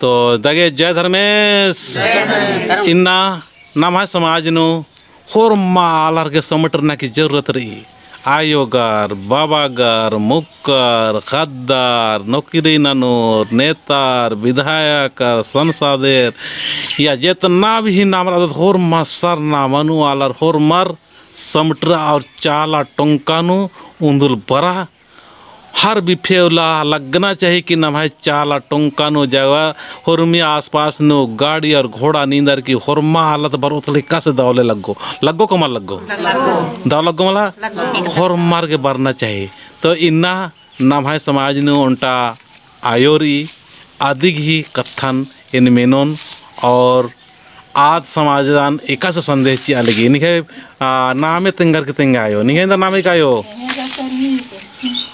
तो दगे जय धर्मेश इन्ना नम समाज नु होर मालर के समटरना की ज़रूरत रही आयोगर बाबागर मुक्कर खद्दार नौकरी ननूर नेतार विधायक संसदेर या जितना भी नाम रहा होर मा सर नामनु आलर होर मर समटरा और चाला टोंकानु उंदुल बरा हर बिफेवला लगना चाहिए कि न भाई चाला टोंका नो जगह हुरमी आसपास नो गाड़ी और घोड़ा नींदर की हुरमा हालत बरो तरीका से दौले लगो। लगो कमा लगो? दाव लगो मला? होर मार के बरना चाहिए। तो इन्ना न भाई समाज नो उल्टा आयोरी अधिक ही कथन इन मेनोन और आज समाजदान एका से संदेश अलगी निखे नामे तिंगर के तिंग आयो। निखे नामे का आयो?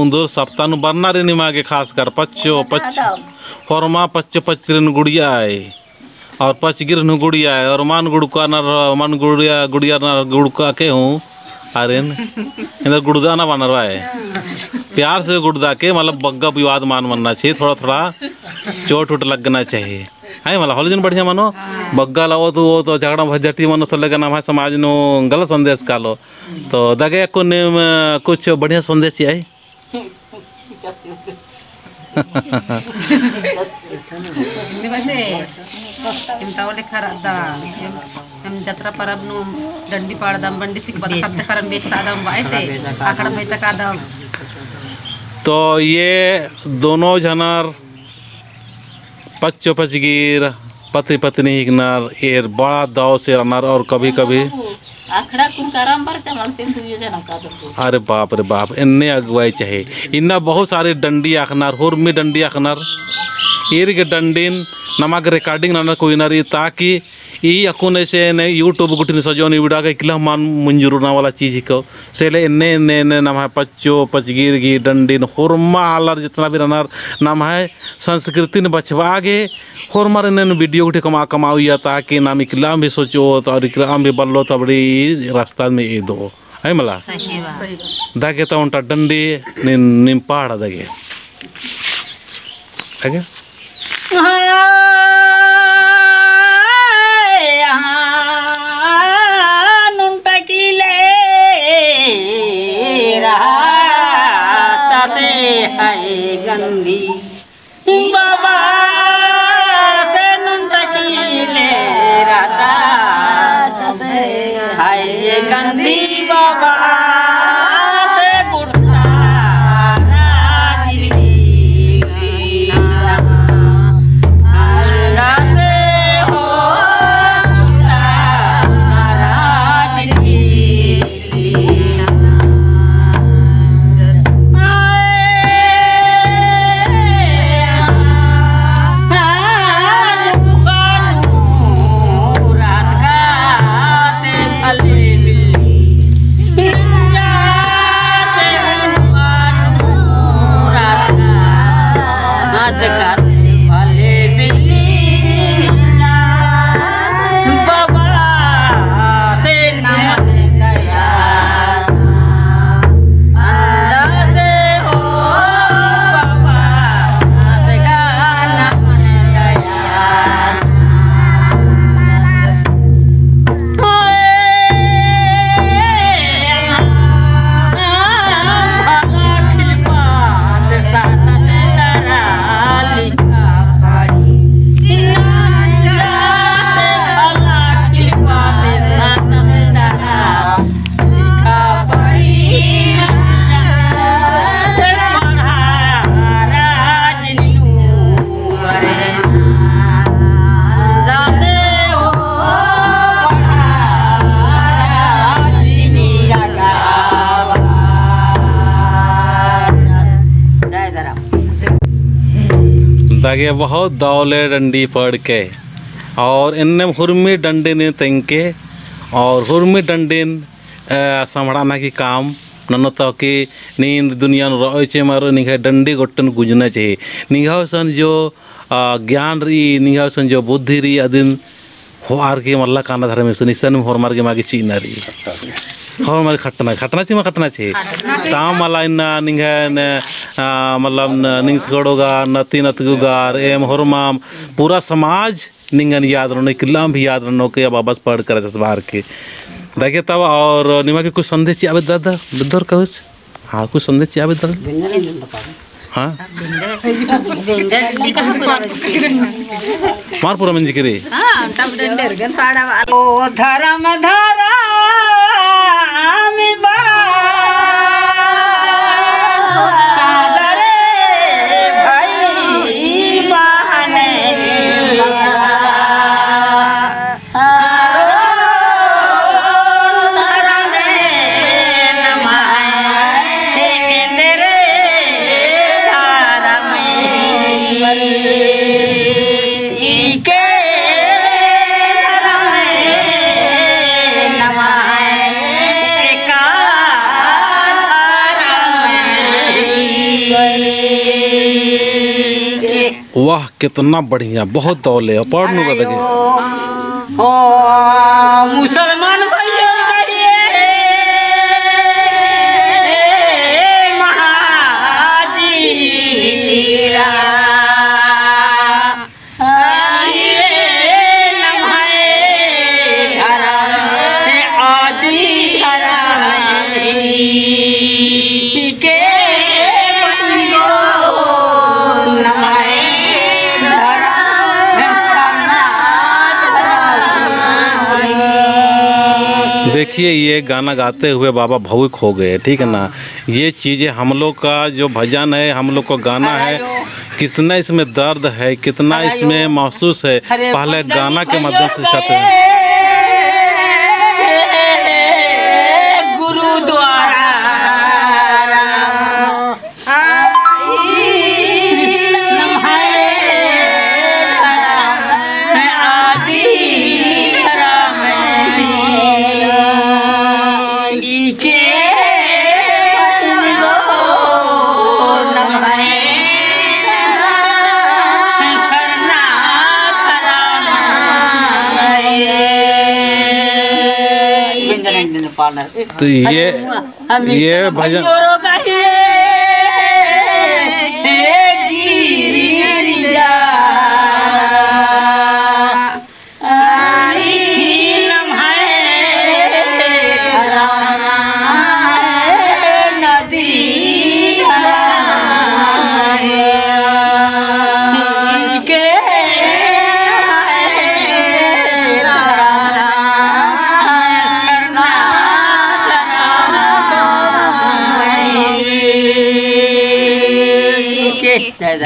उंदुर सप्ताह नु बरना रे निमा के खास कर पच्चो पच्च फरमा पच्च पच्च रिन गुड़िया है और पच गिर नु गुड़िया है और मान गुड़का नर मन गुड़िया गुड़िया नर गुड़का के हूँ। अरे इधर गुड़दा ना बन रहा है प्यार से गुड़दा के मतलब बग्गा विवाद मान मनना चाहिए। थोड़ा थोड़ा चोट उट लगना चाहिए। है मतलब हॉली दिन बढ़िया मानो बग्गा लाओ तो वो तो झगड़ा भजटी मानो तो लगे ना समाज नो गलत संदेश का लो तो दगे को कुछ बढ़िया संदेश आई bandi sik bata katte karan beचता adam वाइसे आकड़ तो ये दोनों जनर पच्चो पचगीर पति पत्नी हिगनार एर बड़ा दाव से रनार और कभी कभी अरे बाप रे बाप इन्ने अगुवाई चाहे। इन्ना बहुत सारे डंडी आखनार हुर में डंडी आखनार। एर के डंडीन नमक रिकॉर्डिंग ननर कोई नारी ताकि यूट्यूब गुटिन सजोनी विड़ा के किला मान मंजूर ना वाला चीज़ को सेले इन्ने इन्ने इन्ने नम है पच्चो पचगीर की डंडीन हुरमा आलर जितना भी रनर नाम है संस्कृति ने बचवा गे हुरमर इन्ने वीडियो गुटी कमा कमाइया ताकि नाम इकलाम भी सोचो तो और इकलाम भी बल्लो तबड़ी रास्ता में ए दो है मला दागे तो उंटा डंडी निन निंपाड़ दगे दगे হায় হায় গান্ধী। বাবা সে নুনটা কিলে রাধা হায় গান্ধী বাবা। दागे बहुत दौले डंडी पड़ के। और इनने हुरमी डंडे ने तेंके और हुरमी डंडिन संभड़ाना की काम। ननो तो कि नींद दुनिया रॉय चे मारो निघा डंडी गोटन गुजना चाहिए। निघाव सन जो ज्ञान री निघाव सन जो बुद्धि री, अदिन हो आर के मल्ला काना धर्म से निसन होर के मागे चीना री। होर मार खटना खटना चाहिए खटना चाहिए ताम मला इन्ना न मतलब निंग्स गड़ोगा नती नतगुगार एम होरमाम पूरा समाज निंगन याद रहो किल्लाम भी याद रहो के अब वापस पढ़ कर बार के। देखिए तब और निमा के कुछ संदेश चाहिए दादा बुद्धर कुछ हाँ कुछ संदेश चाहिए दादा? हाँ? मार पूरा मंजी करे ओ धर्म। वाह कितना बढ़िया बहुत दौले पढ़ नू मुसलमान देखिए ये गाना गाते हुए बाबा भावुक हो गए ठीक है ना? ये चीज़ें हम लोग का जो भजन है हम लोग का गाना है कितना इसमें दर्द है कितना इसमें महसूस है। पहले गाना के माध्यम से सिखाते हैं। तो ये ये भजन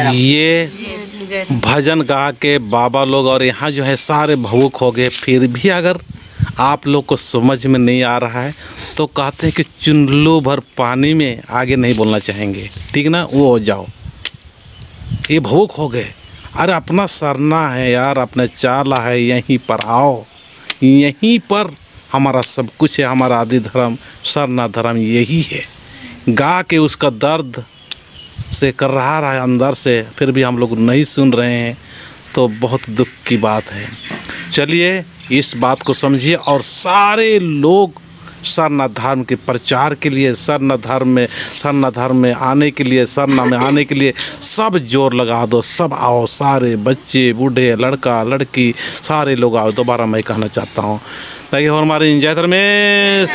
ये भजन गा के बाबा लोग और यहाँ जो है सारे भावुक हो गए। फिर भी अगर आप लोग को समझ में नहीं आ रहा है तो कहते हैं कि चुनलू भर पानी में आगे नहीं बोलना चाहेंगे। ठीक ना? वो हो जाओ। ये भावुक हो गए। अरे अपना सरना है यार अपना चाला है यहीं पर आओ। यहीं पर हमारा सब कुछ है हमारा आदि धर्म सरना धर्म यही है। गा के उसका दर्द से कर रहा रहा है अंदर से, फिर भी हम लोग नहीं सुन रहे हैं तो बहुत दुख की बात है। चलिए, इस बात को समझिए और सारे लोग सरना धर्म के प्रचार के लिए, सरना धर्म में, सरना धर्म में आने के लिए, सरना में आने के लिए सब ज़ोर लगा दो, सब आओ, सारे बच्चे, बूढ़े, लड़का, लड़की, सारे लोग आओ। दोबारा मैं कहना चाहता हूँ ताकि हमारे जय धर्मेश।